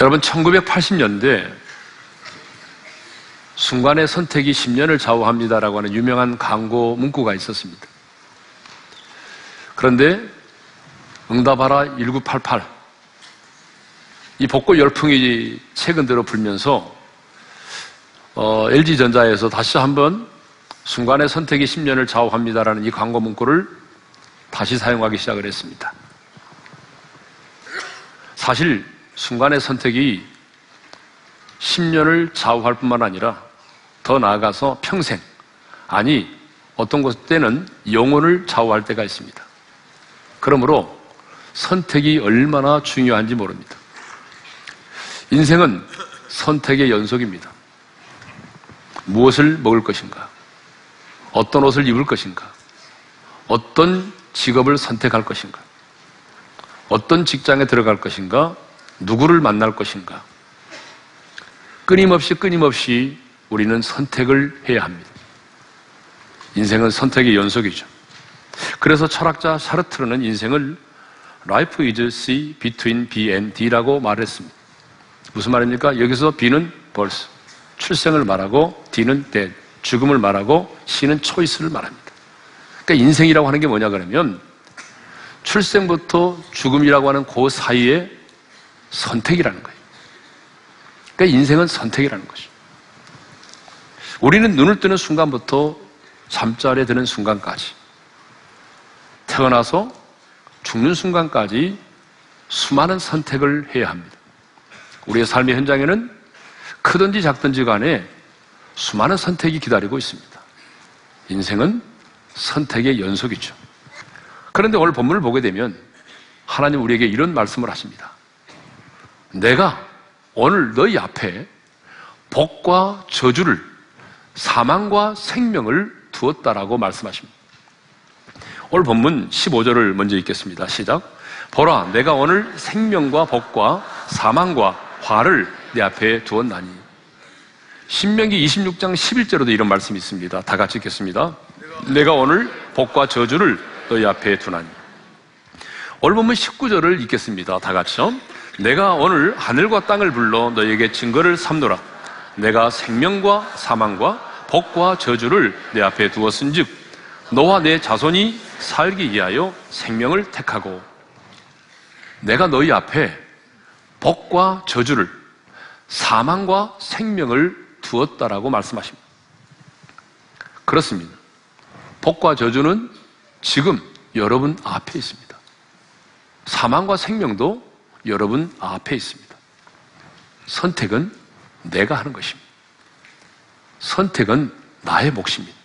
여러분 1980년대 순간의 선택이 10년을 좌우합니다라고 하는 유명한 광고 문구가 있었습니다. 그런데 응답하라 1988. 이 복고 열풍이 최근 들어 불면서 어, LG전자에서 다시 한번 순간의 선택이 10년을 좌우합니다라는 이 광고 문구를 다시 사용하기 시작을 했습니다. 사실 순간의 선택이 10년을 좌우할 뿐만 아니라 더 나아가서 평생, 아니, 어떤 곳 때는 영혼을 좌우할 때가 있습니다. 그러므로 선택이 얼마나 중요한지 모릅니다. 인생은 선택의 연속입니다. 무엇을 먹을 것인가? 어떤 옷을 입을 것인가? 어떤 직업을 선택할 것인가? 어떤 직장에 들어갈 것인가? 누구를 만날 것인가? 끊임없이 끊임없이 우리는 선택을 해야 합니다. 인생은 선택의 연속이죠. 그래서 철학자 샤르트르는 인생을 Life is C between B and D라고 말했습니다. 무슨 말입니까? 여기서 B는 벌써 출생을 말하고 D는 death, 죽음을 말하고 C는 초이스를 말합니다. 그러니까 인생이라고 하는 게 뭐냐 그러면 출생부터 죽음이라고 하는 그 사이에 선택이라는 거예요. 그러니까 인생은 선택이라는 것이죠. 우리는 눈을 뜨는 순간부터 잠자리에 드는 순간까지 태어나서 죽는 순간까지 수많은 선택을 해야 합니다. 우리의 삶의 현장에는 크든지 작든지 간에 수많은 선택이 기다리고 있습니다. 인생은 선택의 연속이죠. 그런데 오늘 본문을 보게 되면 하나님 우리에게 이런 말씀을 하십니다. 내가 오늘 너희 앞에 복과 저주를 사망과 생명을 두었다라고 말씀하십니다. 오늘 본문 15절을 먼저 읽겠습니다. 시작. 보라, 내가 오늘 생명과 복과 사망과 화를 내 앞에 두었나니. 신명기 26장 11절에도 이런 말씀이 있습니다. 다 같이 읽겠습니다. 내가 오늘 복과 저주를 너희 앞에 두나니. 오늘 본문 19절을 읽겠습니다. 다 같이요. 내가 오늘 하늘과 땅을 불러 너에게 증거를 삼노라. 내가 생명과 사망과 복과 저주를 내 앞에 두었은즉 너와 내 자손이 살기 위하여 생명을 택하고 내가 너희 앞에 복과 저주를 사망과 생명을 두었다라고 말씀하십니다. 그렇습니다. 복과 저주는 지금 여러분 앞에 있습니다. 사망과 생명도 여러분 앞에 있습니다. 선택은 내가 하는 것입니다. 선택은 나의 몫입니다.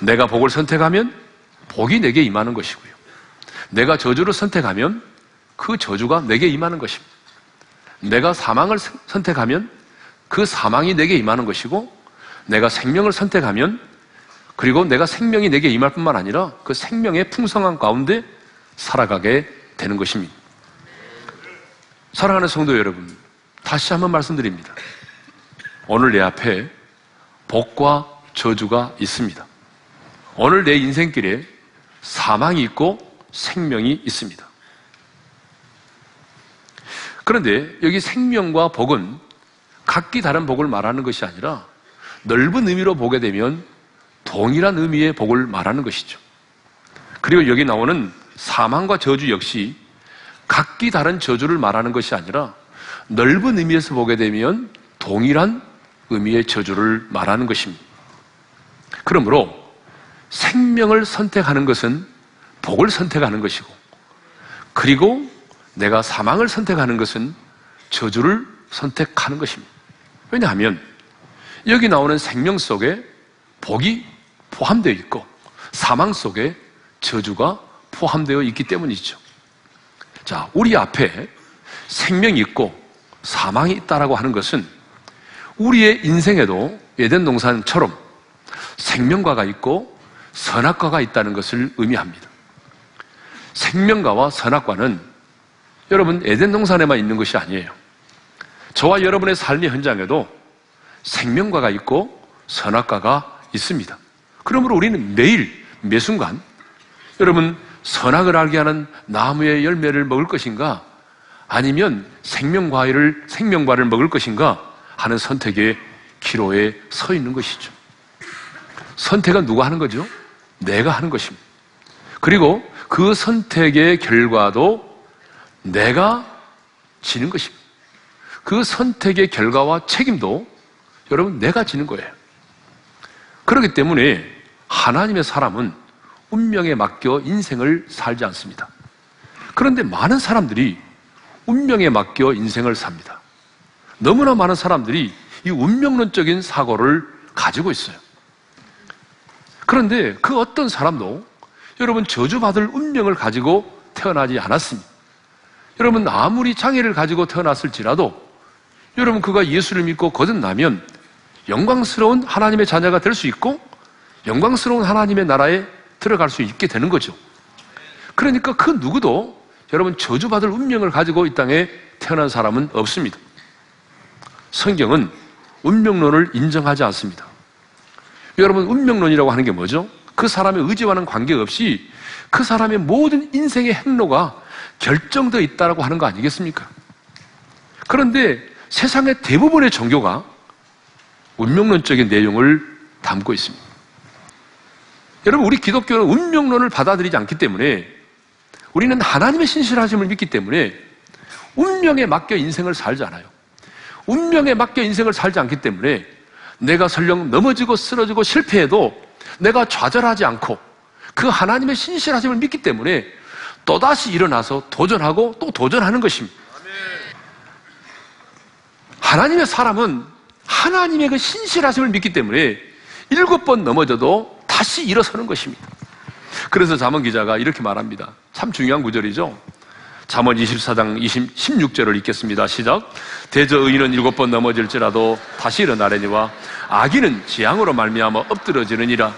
내가 복을 선택하면 복이 내게 임하는 것이고요. 내가 저주를 선택하면 그 저주가 내게 임하는 것입니다. 내가 사망을 선택하면 그 사망이 내게 임하는 것이고 내가 생명을 선택하면 그리고 내가 생명이 내게 임할 뿐만 아니라 그 생명의 풍성한 가운데 살아가게 되는 것입니다. 사랑하는 성도 여러분, 다시 한번 말씀드립니다. 오늘 내 앞에 복과 저주가 있습니다. 오늘 내 인생길에 사망이 있고 생명이 있습니다. 그런데 여기 생명과 복은 각기 다른 복을 말하는 것이 아니라 넓은 의미로 보게 되면 동일한 의미의 복을 말하는 것이죠. 그리고 여기 나오는 사망과 저주 역시 각기 다른 저주를 말하는 것이 아니라 넓은 의미에서 보게 되면 동일한 의미의 저주를 말하는 것입니다. 그러므로 생명을 선택하는 것은 복을 선택하는 것이고, 그리고 내가 사망을 선택하는 것은 저주를 선택하는 것입니다. 왜냐하면 여기 나오는 생명 속에 복이 포함되어 있고 사망 속에 저주가 포함되어 있기 때문이죠. 자, 우리 앞에 생명이 있고 사망이 있다라고 하는 것은 우리의 인생에도 에덴 동산처럼 생명과가 있고 선악과가 있다는 것을 의미합니다. 생명과와 선악과는 여러분 에덴 동산에만 있는 것이 아니에요. 저와 여러분의 삶의 현장에도 생명과가 있고 선악과가 있습니다. 그러므로 우리는 매일 매 순간 여러분 선악을 알게 하는 나무의 열매를 먹을 것인가 아니면 생명과일을, 생명과를 먹을 것인가 하는 선택의 기로에 서 있는 것이죠. 선택은 누가 하는 거죠? 내가 하는 것입니다. 그리고 그 선택의 결과도 내가 지는 것입니다. 그 선택의 결과와 책임도 여러분 내가 지는 거예요. 그렇기 때문에 하나님의 사람은 운명에 맡겨 인생을 살지 않습니다. 그런데 많은 사람들이 운명에 맡겨 인생을 삽니다. 너무나 많은 사람들이 이 운명론적인 사고를 가지고 있어요. 그런데 그 어떤 사람도 여러분 저주받을 운명을 가지고 태어나지 않았습니다. 여러분 아무리 장애를 가지고 태어났을지라도 여러분 그가 예수를 믿고 거듭나면 영광스러운 하나님의 자녀가 될 수 있고 영광스러운 하나님의 나라에 들어갈 수 있게 되는 거죠. 그러니까 그 누구도 여러분 저주받을 운명을 가지고 이 땅에 태어난 사람은 없습니다. 성경은 운명론을 인정하지 않습니다. 여러분 운명론이라고 하는 게 뭐죠? 그 사람의 의지와는 관계없이 그 사람의 모든 인생의 행로가 결정되어 있다고 하는 거 아니겠습니까? 그런데 세상의 대부분의 종교가 운명론적인 내용을 담고 있습니다. 여러분, 우리 기독교는 운명론을 받아들이지 않기 때문에 우리는 하나님의 신실하심을 믿기 때문에 운명에 맡겨 인생을 살지 않아요. 운명에 맡겨 인생을 살지 않기 때문에 내가 설령 넘어지고 쓰러지고 실패해도 내가 좌절하지 않고 그 하나님의 신실하심을 믿기 때문에 또다시 일어나서 도전하고 또 도전하는 것입니다. 하나님의 사람은 하나님의 그 신실하심을 믿기 때문에 일곱 번 넘어져도 다시 일어서는 것입니다. 그래서 자문 기자가 이렇게 말합니다. 참 중요한 구절이죠. 잠언 24장 20, 16절을 읽겠습니다. 시작. 대저 의인은 일곱 번 넘어질지라도 다시 일어나려니와 악인은 지향으로 말미암아 엎드러지느니라.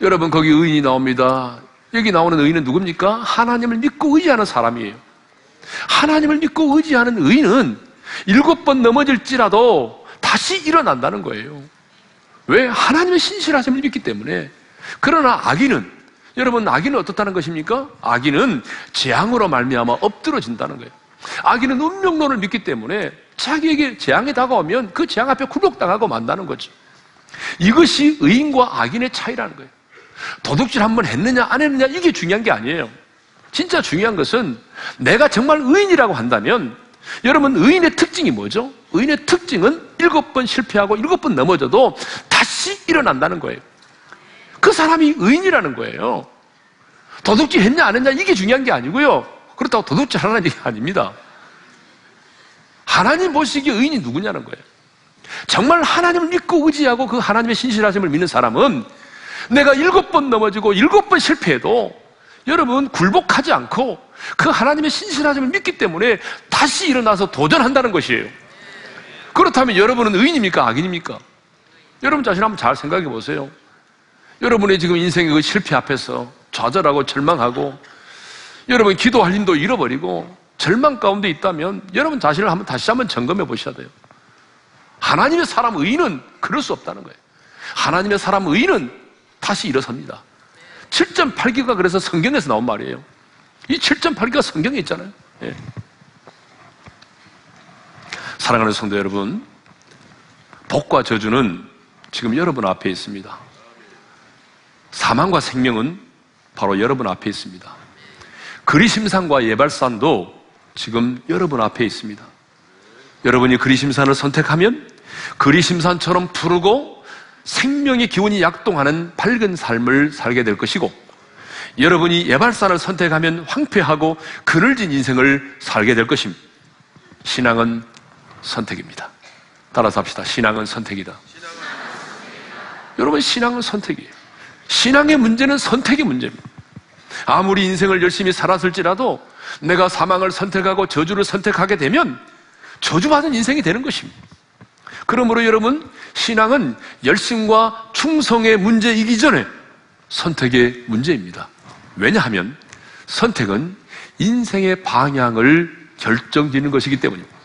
여러분 거기 의인이 나옵니다. 여기 나오는 의인은 누굽니까? 하나님을 믿고 의지하는 사람이에요. 하나님을 믿고 의지하는 의인은 일곱 번 넘어질지라도 다시 일어난다는 거예요. 왜? 하나님의 신실하심을 믿기 때문에. 그러나 악인은 여러분 악인은 어떻다는 것입니까? 악인은 재앙으로 말미암아 엎드러진다는 거예요. 악인은 운명론을 믿기 때문에 자기에게 재앙이 다가오면 그 재앙 앞에 굴복당하고 만다는 거죠. 이것이 의인과 악인의 차이라는 거예요. 도둑질 한번 했느냐 안 했느냐 이게 중요한 게 아니에요. 진짜 중요한 것은 내가 정말 의인이라고 한다면 여러분 의인의 특징이 뭐죠? 의인의 특징은 일곱 번 실패하고 일곱 번 넘어져도 다시 일어난다는 거예요. 그 사람이 의인이라는 거예요. 도둑질 했냐 안 했냐 이게 중요한 게 아니고요. 그렇다고 도둑질 하라는 얘기 아닙니다. 하나님 보시기에 의인이 누구냐는 거예요. 정말 하나님을 믿고 의지하고 그 하나님의 신실하심을 믿는 사람은 내가 일곱 번 넘어지고 일곱 번 실패해도 여러분 굴복하지 않고 그 하나님의 신실하심을 믿기 때문에 다시 일어나서 도전한다는 것이에요. 그렇다면 여러분은 의인입니까? 악인입니까? 여러분 자신 한번 잘 생각해 보세요. 여러분의 지금 인생의 그 실패 앞에서 좌절하고 절망하고 여러분 기도할 힘도 잃어버리고 절망 가운데 있다면 여러분 자신을 한번 다시 한번 점검해 보셔야 돼요. 하나님의 사람 의인은 그럴 수 없다는 거예요. 하나님의 사람 의인은 다시 일어섭니다. 7.8기가 그래서 성경에서 나온 말이에요. 이 7.8기가 성경에 있잖아요. 예. 사랑하는 성도 여러분, 복과 저주는 지금 여러분 앞에 있습니다. 사망과 생명은 바로 여러분 앞에 있습니다. 그리심산과 예발산도 지금 여러분 앞에 있습니다. 여러분이 그리심산을 선택하면 그리심산처럼 푸르고 생명의 기운이 약동하는 밝은 삶을 살게 될 것이고 여러분이 예발산을 선택하면 황폐하고 그늘진 인생을 살게 될 것입니다. 신앙은 선택입니다. 따라서 합시다. 신앙은 선택이다. 여러분, 신앙은 선택이에요. 신앙의 문제는 선택의 문제입니다. 아무리 인생을 열심히 살았을지라도 내가 사망을 선택하고 저주를 선택하게 되면 저주받은 인생이 되는 것입니다. 그러므로 여러분, 신앙은 열심과 충성의 문제이기 전에 선택의 문제입니다. 왜냐하면 선택은 인생의 방향을 결정 짓는 것이기 때문입니다.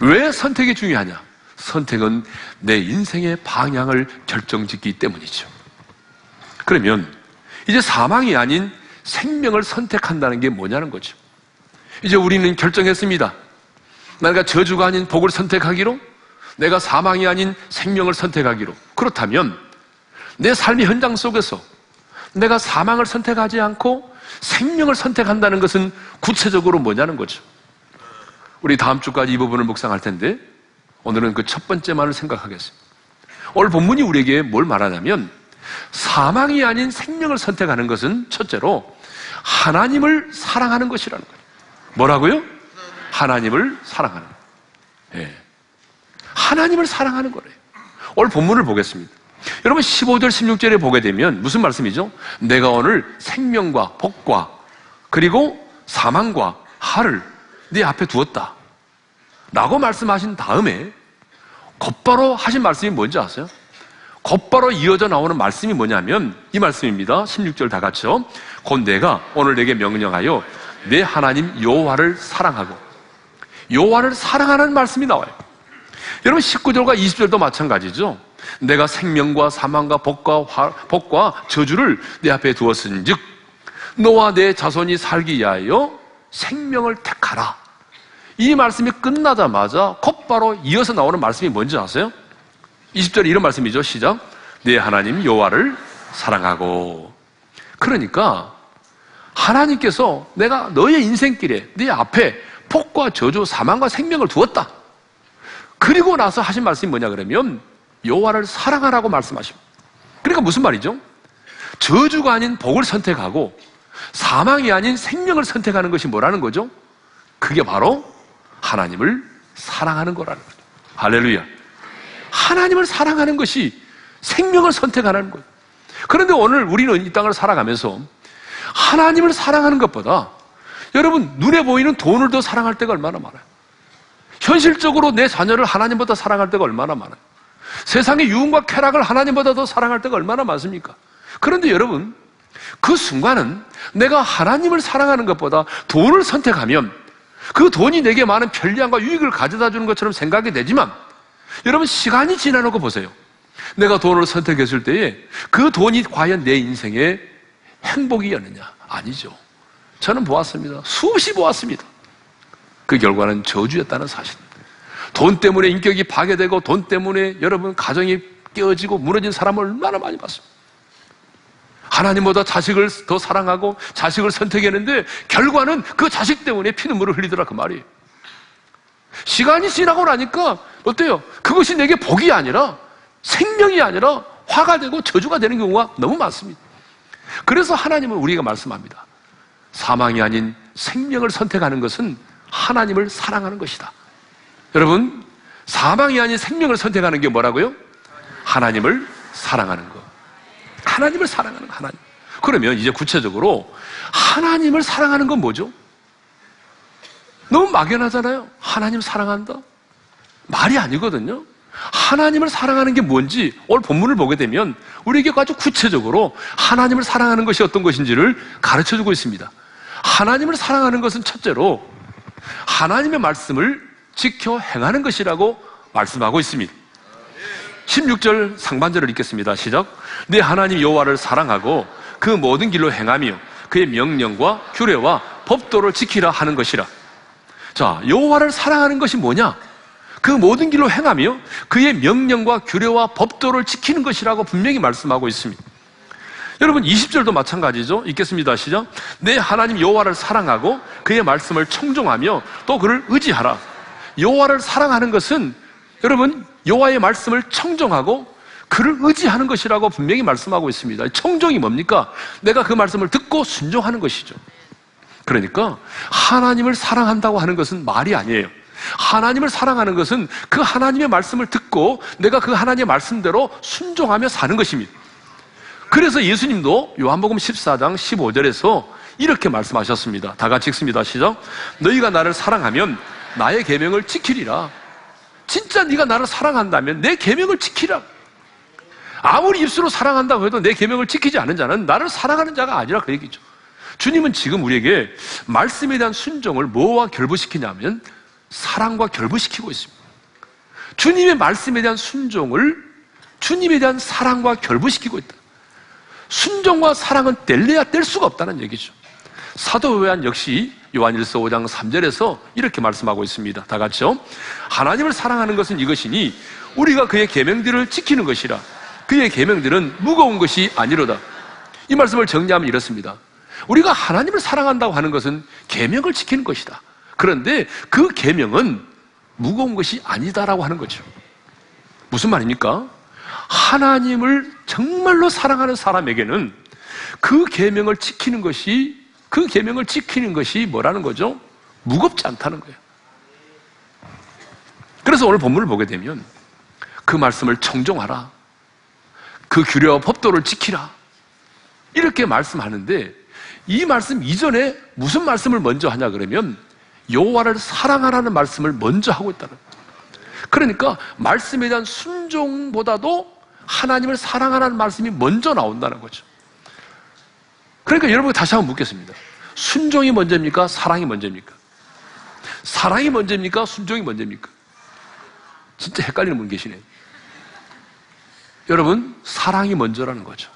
왜 선택이 중요하냐? 선택은 내 인생의 방향을 결정짓기 때문이죠. 그러면 이제 사망이 아닌 생명을 선택한다는 게 뭐냐는 거죠. 이제 우리는 결정했습니다. 내가 저주가 아닌 복을 선택하기로, 내가 사망이 아닌 생명을 선택하기로. 그렇다면 내 삶의 현장 속에서 내가 사망을 선택하지 않고 생명을 선택한다는 것은 구체적으로 뭐냐는 거죠. 우리 다음 주까지 이 부분을 묵상할 텐데 오늘은 그 첫 번째만을 생각하겠습니다. 오늘 본문이 우리에게 뭘 말하냐면 사망이 아닌 생명을 선택하는 것은 첫째로 하나님을 사랑하는 것이라는 거예요. 뭐라고요? 하나님을 사랑하는 거예요. 예. 하나님을 사랑하는 거래요. 오늘 본문을 보겠습니다. 여러분 15절 16절에 보게 되면 무슨 말씀이죠? 내가 오늘 생명과 복과 그리고 사망과 하를 네 앞에 두었다. 라고 말씀하신 다음에 곧바로 하신 말씀이 뭔지 아세요? 곧바로 이어져 나오는 말씀이 뭐냐면 이 말씀입니다. 16절 다 같이요. 곧 내가 오늘 내게 명령하여 내 하나님 여호와를 사랑하고 여호와를 사랑하는 말씀이 나와요. 여러분 19절과 20절도 마찬가지죠. 내가 생명과 사망과 복과 화, 복과 저주를 내 앞에 두었은즉 너와 내 자손이 살기 위하여 생명을 택하라. 이 말씀이 끝나자마자 곧바로 이어서 나오는 말씀이 뭔지 아세요? 20절에 이런 말씀이죠. 시작. 내 하나님 여호와를 사랑하고. 그러니까 하나님께서 내가 너의 인생길에 네 앞에 폭과 저주, 사망과 생명을 두었다. 그리고 나서 하신 말씀이 뭐냐 그러면 여호와를 사랑하라고 말씀하십니다. 그러니까 무슨 말이죠? 저주가 아닌 복을 선택하고 사망이 아닌 생명을 선택하는 것이 뭐라는 거죠? 그게 바로 하나님을 사랑하는 거라는 거죠. 할렐루야. 하나님을 사랑하는 것이 생명을 선택하는 거예요. 그런데 오늘 우리는 이 땅을 살아가면서 하나님을 사랑하는 것보다 여러분 눈에 보이는 돈을 더 사랑할 때가 얼마나 많아요. 현실적으로 내 자녀를 하나님보다 사랑할 때가 얼마나 많아요. 세상의 유흥과 쾌락을 하나님보다 더 사랑할 때가 얼마나 많습니까? 그런데 여러분, 그 순간은 내가 하나님을 사랑하는 것보다 돈을 선택하면 그 돈이 내게 많은 편리함과 유익을 가져다 주는 것처럼 생각이 되지만 여러분, 시간이 지나놓고 보세요. 내가 돈을 선택했을 때에 그 돈이 과연 내 인생의 행복이었느냐? 아니죠. 저는 보았습니다. 수없이 보았습니다. 그 결과는 저주였다는 사실. 돈 때문에 인격이 파괴되고 돈 때문에 여러분 가정이 깨어지고 무너진 사람을 얼마나 많이 봤습니다. 하나님보다 자식을 더 사랑하고 자식을 선택했는데 결과는 그 자식 때문에 피눈물을 흘리더라 그 말이에요. 시간이 지나고 나니까 어때요? 그것이 내게 복이 아니라 생명이 아니라 화가 되고 저주가 되는 경우가 너무 많습니다. 그래서 하나님은 우리가 말씀합니다. 사망이 아닌 생명을 선택하는 것은 하나님을 사랑하는 것이다. 여러분, 사망이 아닌 생명을 선택하는 게 뭐라고요? 하나님을 사랑하는 것. 하나님을 사랑하는 하나님. 그러면 이제 구체적으로 하나님을 사랑하는 건 뭐죠? 너무 막연하잖아요. 하나님 사랑한다? 말이 아니거든요. 하나님을 사랑하는 게 뭔지 오늘 본문을 보게 되면 우리에게 아주 구체적으로 하나님을 사랑하는 것이 어떤 것인지를 가르쳐 주고 있습니다. 하나님을 사랑하는 것은 첫째로 하나님의 말씀을 지켜 행하는 것이라고 말씀하고 있습니다. 16절 상반절을 읽겠습니다. 시작. 내 하나님 여호와를 사랑하고 그 모든 길로 행하며 그의 명령과 규례와 법도를 지키라 하는 것이라. 자, 여호와를 사랑하는 것이 뭐냐? 그 모든 길로 행하며 그의 명령과 규례와 법도를 지키는 것이라고 분명히 말씀하고 있습니다. 여러분 20절도 마찬가지죠. 읽겠습니다. 시작. 내 하나님 여호와를 사랑하고 그의 말씀을 청종하며 또 그를 의지하라. 여호와를 사랑하는 것은 여러분 여호와의 말씀을 청종하고 그를 의지하는 것이라고 분명히 말씀하고 있습니다. 청종이 뭡니까? 내가 그 말씀을 듣고 순종하는 것이죠. 그러니까 하나님을 사랑한다고 하는 것은 말이 아니에요. 하나님을 사랑하는 것은 그 하나님의 말씀을 듣고 내가 그 하나님의 말씀대로 순종하며 사는 것입니다. 그래서 예수님도 요한복음 14장 15절에서 이렇게 말씀하셨습니다. 다 같이 읽습니다. 시작. 너희가 나를 사랑하면 나의 계명을 지키리라. 진짜 네가 나를 사랑한다면 내 계명을 지키라. 아무리 입술로 사랑한다고 해도 내 계명을 지키지 않은 자는 나를 사랑하는 자가 아니라 그 얘기죠. 주님은 지금 우리에게 말씀에 대한 순종을 뭐와 결부시키냐면 사랑과 결부시키고 있습니다. 주님의 말씀에 대한 순종을 주님에 대한 사랑과 결부시키고 있다. 순종과 사랑은 뗄래야 뗄 수가 없다는 얘기죠. 사도 요한 역시 요한일서 5장 3절에서 이렇게 말씀하고 있습니다. 다 같이요. 하나님을 사랑하는 것은 이것이니 우리가 그의 계명들을 지키는 것이라. 그의 계명들은 무거운 것이 아니로다. 이 말씀을 정리하면 이렇습니다. 우리가 하나님을 사랑한다고 하는 것은 계명을 지키는 것이다. 그런데 그 계명은 무거운 것이 아니다라고 하는 거죠. 무슨 말입니까? 하나님을 정말로 사랑하는 사람에게는 그 계명을 지키는 것이 그 계명을 지키는 것이 뭐라는 거죠? 무겁지 않다는 거예요. 그래서 오늘 본문을 보게 되면 그 말씀을 청종하라. 그 규례와 법도를 지키라. 이렇게 말씀하는데 이 말씀 이전에 무슨 말씀을 먼저 하냐 그러면 여호와를 사랑하라는 말씀을 먼저 하고 있다는 거예요. 그러니까 말씀에 대한 순종보다도 하나님을 사랑하라는 말씀이 먼저 나온다는 거죠. 그러니까 여러분 다시 한번 묻겠습니다. 순종이 먼저입니까? 사랑이 먼저입니까? 사랑이 먼저입니까? 순종이 먼저입니까? 진짜 헷갈리는 분 계시네요. 여러분, 사랑이 먼저라는 거죠.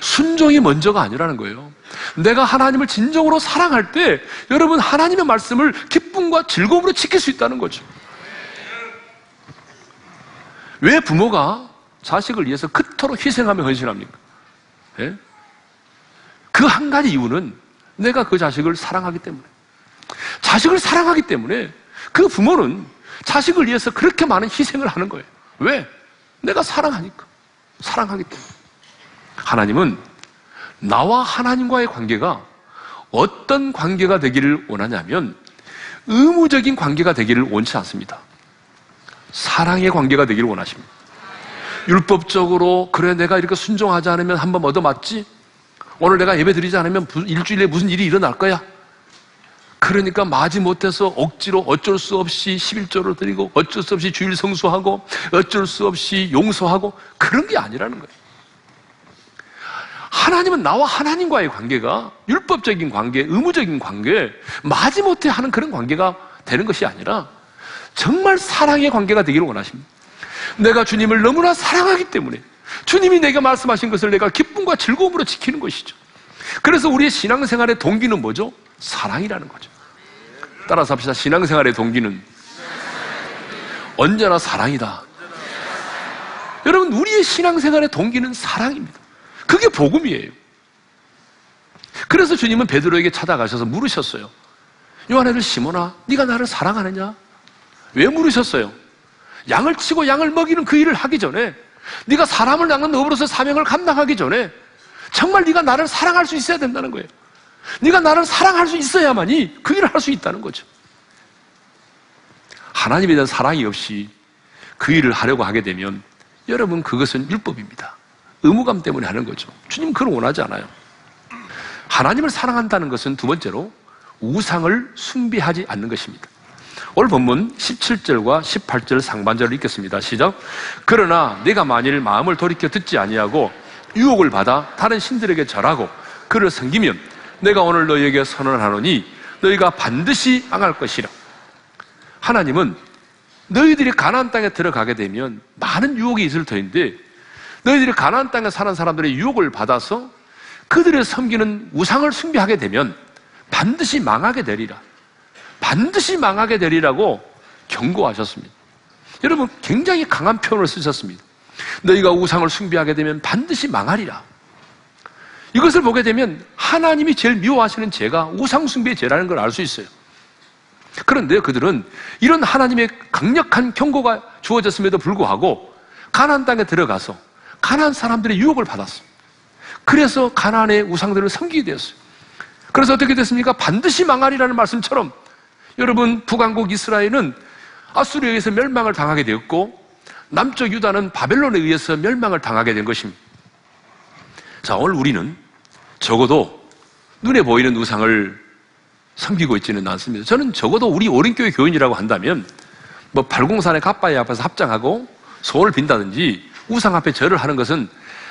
순종이 먼저가 아니라는 거예요. 내가 하나님을 진정으로 사랑할 때 여러분 하나님의 말씀을 기쁨과 즐거움으로 지킬 수 있다는 거죠. 왜 부모가 자식을 위해서 그토록 희생하며 헌신합니까? 예? 그 한 가지 이유는 내가 그 자식을 사랑하기 때문에. 자식을 사랑하기 때문에 그 부모는 자식을 위해서 그렇게 많은 희생을 하는 거예요. 왜? 내가 사랑하니까. 사랑하기 때문에. 하나님은 나와 하나님과의 관계가 어떤 관계가 되기를 원하냐면 의무적인 관계가 되기를 원치 않습니다. 사랑의 관계가 되기를 원하십니다. 율법적으로 그래 내가 이렇게 순종하지 않으면 한번 얻어맞지? 오늘 내가 예배 드리지 않으면 일주일에 무슨 일이 일어날 거야? 그러니까 마지 못해서 억지로 어쩔 수 없이 11조를 드리고 어쩔 수 없이 주일 성수하고 어쩔 수 없이 용서하고 그런 게 아니라는 거예요. 하나님은 나와 하나님과의 관계가 율법적인 관계, 의무적인 관계, 마지 못해 하는 그런 관계가 되는 것이 아니라 정말 사랑의 관계가 되기를 원하십니다. 내가 주님을 너무나 사랑하기 때문에 주님이 내가 말씀하신 것을 내가 기쁨과 즐거움으로 지키는 것이죠. 그래서 우리의 신앙생활의 동기는 뭐죠? 사랑이라는 거죠. 따라서 합시다. 신앙생활의 동기는 언제나 사랑이다. 여러분, 우리의 신앙생활의 동기는 사랑입니다. 그게 복음이에요. 그래서 주님은 베드로에게 찾아가셔서 물으셨어요. 요한애들 시몬아, 네가 나를 사랑하느냐? 왜 물으셨어요? 양을 치고 양을 먹이는 그 일을 하기 전에 네가 사람을 낳는 업으로서 사명을 감당하기 전에 정말 네가 나를 사랑할 수 있어야 된다는 거예요. 네가 나를 사랑할 수 있어야만이 그 일을 할 수 있다는 거죠. 하나님에 대한 사랑이 없이 그 일을 하려고 하게 되면 여러분 그것은 율법입니다. 의무감 때문에 하는 거죠. 주님 그걸 원하지 않아요. 하나님을 사랑한다는 것은 두 번째로 우상을 숭배하지 않는 것입니다. 오늘 본문 17절과 18절 상반절을 읽겠습니다. 시작. 그러나 내가 만일 마음을 돌이켜 듣지 아니하고 유혹을 받아 다른 신들에게 절하고 그를 섬기면 내가 오늘 너희에게 선언하노니 너희가 반드시 망할 것이라. 하나님은 너희들이 가나안 땅에 들어가게 되면 많은 유혹이 있을 터인데 너희들이 가나안 땅에 사는 사람들의 유혹을 받아서 그들의 섬기는 우상을 숭배하게 되면 반드시 망하게 되리라. 반드시 망하게 되리라고 경고하셨습니다. 여러분 굉장히 강한 표현을 쓰셨습니다. 너희가 우상을 숭배하게 되면 반드시 망하리라. 이것을 보게 되면 하나님이 제일 미워하시는 죄가 우상 숭배의 죄라는 걸 알 수 있어요. 그런데 그들은 이런 하나님의 강력한 경고가 주어졌음에도 불구하고 가나안 땅에 들어가서 가나안 사람들의 유혹을 받았습니다. 그래서 가나안의 우상들을 섬기게 되었어요. 그래서 어떻게 됐습니까? 반드시 망하리라는 말씀처럼 여러분 북왕국 이스라엘은 아수르에 의해서 멸망을 당하게 되었고 남쪽 유다는 바벨론에 의해서 멸망을 당하게 된 것입니다. 자, 오늘 우리는 적어도 눈에 보이는 우상을 섬기고 있지는 않습니다. 저는 적어도 우리 오른교회 교인이라고 한다면 뭐 발공산의 갑바에 앞에서 합장하고 소원을 빈다든지 우상 앞에 절을 하는 것은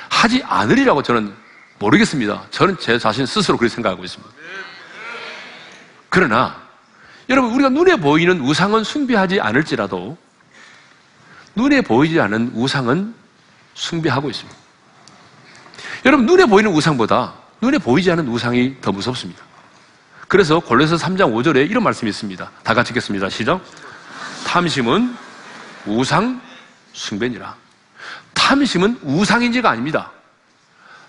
하지 않으리라고 저는 모르겠습니다. 저는 제 자신 스스로 그렇게 생각하고 있습니다. 그러나 여러분 우리가 눈에 보이는 우상은 숭배하지 않을지라도 눈에 보이지 않은 우상은 숭배하고 있습니다. 여러분 눈에 보이는 우상보다 눈에 보이지 않은 우상이 더 무섭습니다. 그래서 골로새 3장 5절에 이런 말씀이 있습니다. 다 같이 읽겠습니다. 시작. 탐심은 우상 숭배니라. 탐심은 우상인지가 아닙니다.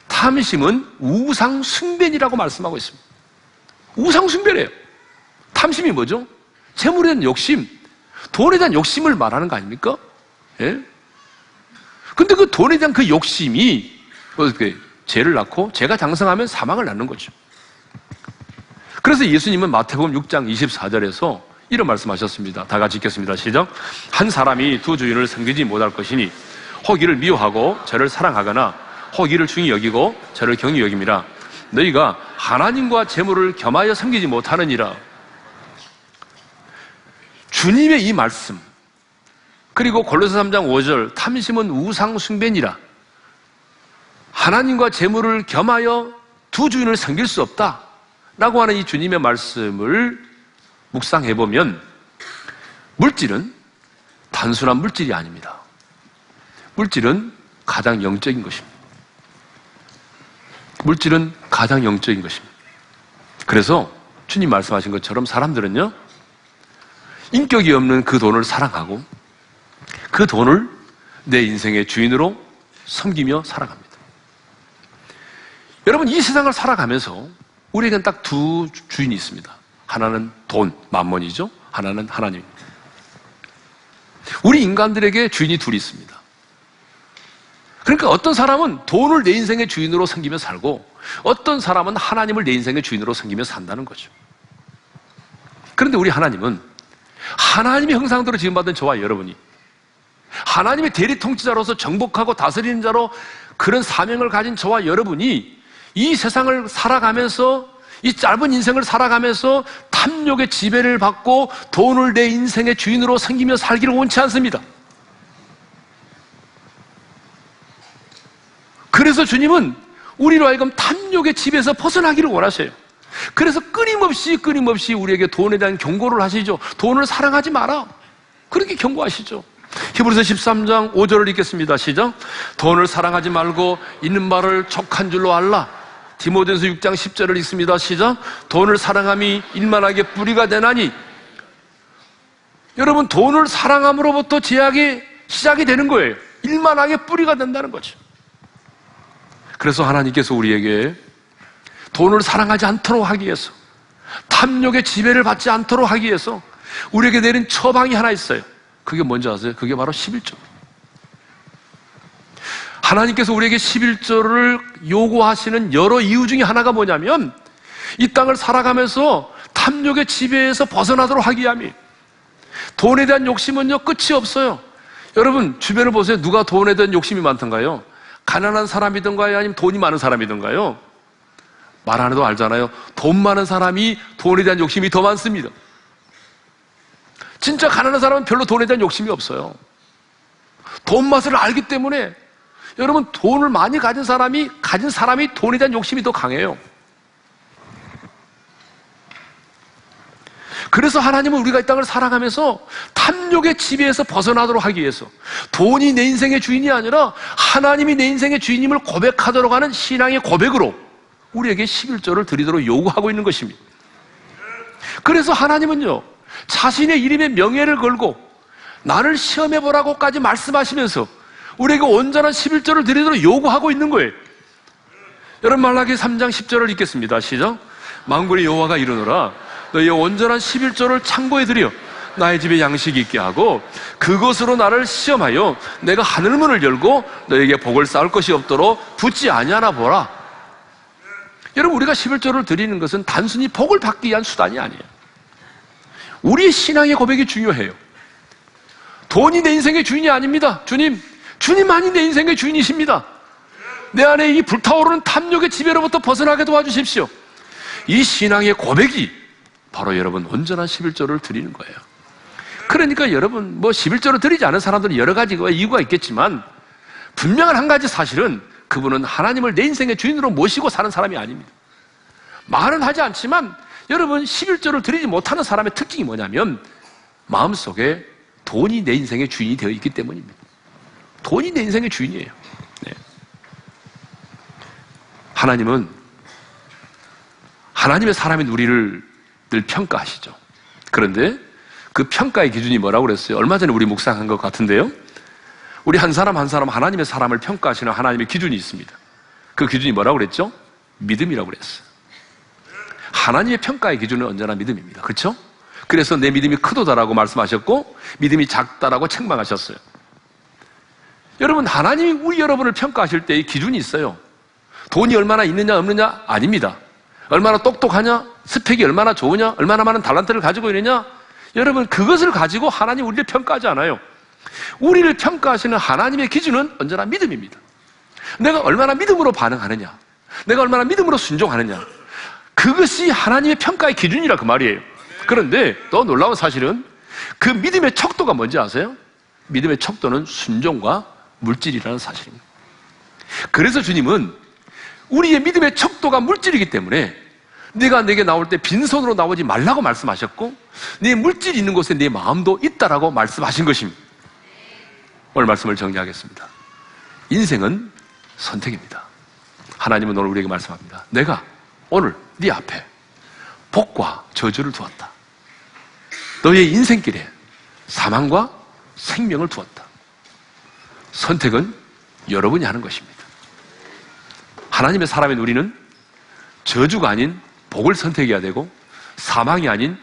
탐심은 우상 숭배니라고 말씀하고 있습니다. 우상 숭배래요. 탐심이 뭐죠? 재물에 대한 욕심, 돈에 대한 욕심을 말하는 거 아닙니까? 예? 근데 그 돈에 대한 그 욕심이 어떻게 죄를 낳고 죄가 장성하면 사망을 낳는 거죠. 그래서 예수님은 마태복음 6장 24절에서 이런 말씀하셨습니다. 다 같이 읽겠습니다. 시작. 한 사람이 두 주인을 섬기지 못할 것이니 허기를 미워하고 저를 사랑하거나 허기를 중히 여기고 저를 경히 여김이라. 너희가 하나님과 재물을 겸하여 섬기지 못하느니라. 주님의 이 말씀 그리고 골로새 3장 5절 탐심은 우상 숭배니라. 하나님과 재물을 겸하여 두 주인을 섬길 수 없다. 라고 하는 이 주님의 말씀을 묵상해 보면 물질은 단순한 물질이 아닙니다. 물질은 가장 영적인 것입니다. 물질은 가장 영적인 것입니다. 그래서 주님 말씀하신 것처럼 사람들은요, 인격이 없는 그 돈을 사랑하고 그 돈을 내 인생의 주인으로 섬기며 살아갑니다. 여러분, 이 세상을 살아가면서 우리에겐 딱 두 주인이 있습니다. 하나는 돈, 만mon이죠. 하나는 하나님. 우리 인간들에게 주인이 둘이 있습니다. 그러니까 어떤 사람은 돈을 내 인생의 주인으로 섬기며 살고 어떤 사람은 하나님을 내 인생의 주인으로 섬기며 산다는 거죠. 그런데 우리 하나님은 하나님의 형상대로 지음받은 저와 여러분이 하나님의 대리 통치자로서 정복하고 다스리는 자로 그런 사명을 가진 저와 여러분이 이 세상을 살아가면서 이 짧은 인생을 살아가면서 탐욕의 지배를 받고 돈을 내 인생의 주인으로 섬기며 살기를 원치 않습니다. 그래서 주님은 우리로 하여금 탐욕의 집에서 벗어나기를 원하세요. 그래서 끊임없이 끊임없이 우리에게 돈에 대한 경고를 하시죠. 돈을 사랑하지 마라. 그렇게 경고하시죠. 히브리서 13장 5절을 읽겠습니다. 시작. 돈을 사랑하지 말고 있는 말을 족한 줄로 알라. 디모데서 6장 10절을 읽습니다. 시작. 돈을 사랑함이 일만하게 뿌리가 되나니 여러분 돈을 사랑함으로부터 제약이 시작이 되는 거예요. 일만하게 뿌리가 된다는 거죠. 그래서 하나님께서 우리에게 돈을 사랑하지 않도록 하기 위해서 탐욕의 지배를 받지 않도록 하기 위해서 우리에게 내린 처방이 하나 있어요. 그게 뭔지 아세요? 그게 바로 11조. 하나님께서 우리에게 11조를 요구하시는 여러 이유 중에 하나가 뭐냐면 이 땅을 살아가면서 탐욕의 지배에서 벗어나도록 하기 위함이 돈에 대한 욕심은요 끝이 없어요. 여러분 주변을 보세요. 누가 돈에 대한 욕심이 많던가요? 가난한 사람이던가요? 아니면 돈이 많은 사람이던가요? 말 안 해도 알잖아요. 돈 많은 사람이 돈에 대한 욕심이 더 많습니다. 진짜 가난한 사람은 별로 돈에 대한 욕심이 없어요. 돈 맛을 알기 때문에 여러분 돈을 많이 가진 사람이 가진 사람이 돈에 대한 욕심이 더 강해요. 그래서 하나님은 우리가 이 땅을 살아가면서 탐욕의 지배에서 벗어나도록 하기 위해서 돈이 내 인생의 주인이 아니라 하나님이 내 인생의 주인임을 고백하도록 하는 신앙의 고백으로 우리에게 11조를 드리도록 요구하고 있는 것입니다. 그래서 하나님은요, 자신의 이름의 명예를 걸고 나를 시험해 보라고까지 말씀하시면서 우리에게 온전한 11조를 드리도록 요구하고 있는 거예요. 여러분 말라기 3장 10절을 읽겠습니다. 시작. 망군의 여호와가 이르노라 너희의 온전한 11조를 창고에 들여 나의 집에 양식이 있게 하고 그것으로 나를 시험하여 내가 하늘문을 열고 너에게 복을 쌓을 것이 없도록 붙지 아니하나 보라. 여러분 우리가 11조를 드리는 것은 단순히 복을 받기 위한 수단이 아니에요. 우리의 신앙의 고백이 중요해요. 돈이 내 인생의 주인이 아닙니다. 주님, 주님만이 내 인생의 주인이십니다. 내 안에 이 불타오르는 탐욕의 지배로부터 벗어나게 도와주십시오. 이 신앙의 고백이 바로 여러분 온전한 11조를 드리는 거예요. 그러니까 여러분 뭐 11조를 드리지 않은 사람들은 여러 가지 이유가 있겠지만 분명한 한 가지 사실은 그분은 하나님을 내 인생의 주인으로 모시고 사는 사람이 아닙니다. 말은 하지 않지만 여러분 11조를 드리지 못하는 사람의 특징이 뭐냐면 마음속에 돈이 내 인생의 주인이 되어 있기 때문입니다. 돈이 내 인생의 주인이에요. 네. 하나님은 하나님의 사람인 우리를 늘 평가하시죠. 그런데 그 평가의 기준이 뭐라고 그랬어요? 얼마 전에 우리 묵상한 것 같은데요. 우리 한 사람 한 사람 하나님의 사람을 평가하시는 하나님의 기준이 있습니다. 그 기준이 뭐라고 그랬죠? 믿음이라고 그랬어요. 하나님의 평가의 기준은 언제나 믿음입니다. 그렇죠? 그래서 내 믿음이 크도다라고 말씀하셨고 믿음이 작다라고 책망하셨어요. 여러분 하나님이 우리 여러분을 평가하실 때의 기준이 있어요. 돈이 얼마나 있느냐 없느냐 아닙니다. 얼마나 똑똑하냐 스펙이 얼마나 좋으냐 얼마나 많은 달란트를 가지고 있느냐 여러분 그것을 가지고 하나님 우리를 평가하지 않아요. 우리를 평가하시는 하나님의 기준은 언제나 믿음입니다. 내가 얼마나 믿음으로 반응하느냐 내가 얼마나 믿음으로 순종하느냐 그것이 하나님의 평가의 기준이라 그 말이에요. 그런데 또 놀라운 사실은 그 믿음의 척도가 뭔지 아세요? 믿음의 척도는 순종과 물질이라는 사실입니다. 그래서 주님은 우리의 믿음의 척도가 물질이기 때문에 네가 내게 나올 때 빈손으로 나오지 말라고 말씀하셨고 네 물질이 있는 곳에 네 마음도 있다라고 말씀하신 것입니다. 오늘 말씀을 정리하겠습니다. 인생은 선택입니다. 하나님은 오늘 우리에게 말씀합니다. 내가 오늘 네 앞에 복과 저주를 두었다. 너의 인생길에 사망과 생명을 두었다. 선택은 여러분이 하는 것입니다. 하나님의 사람인 우리는 저주가 아닌 복을 선택해야 되고 사망이 아닌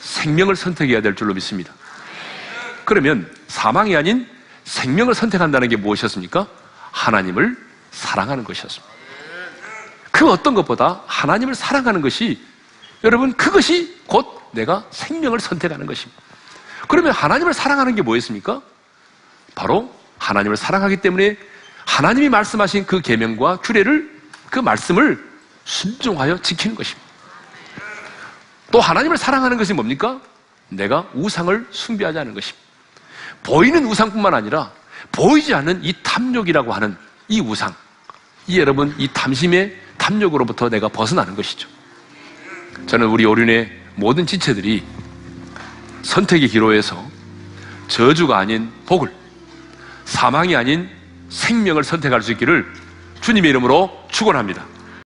생명을 선택해야 될 줄로 믿습니다. 그러면 사망이 아닌 생명을 선택한다는 게 무엇이었습니까? 하나님을 사랑하는 것이었습니다. 그 어떤 것보다 하나님을 사랑하는 것이 여러분 그것이 곧 내가 생명을 선택하는 것입니다. 그러면 하나님을 사랑하는 게 뭐였습니까? 바로 하나님을 사랑하기 때문에 하나님이 말씀하신 그 계명과 규례를 그 말씀을 순종하여 지키는 것입니다. 또 하나님을 사랑하는 것이 뭡니까? 내가 우상을 숭배하지 않는 것입니다. 보이는 우상뿐만 아니라 보이지 않는 이 탐욕이라고 하는 이 우상, 이 여러분 이 탐심의 탐욕으로부터 내가 벗어나는 것이죠. 저는 우리 오륜의 모든 지체들이 선택의 기로에서 저주가 아닌 복을, 사망이 아닌 생명을 선택할 수 있기를 주님의 이름으로 축원합니다.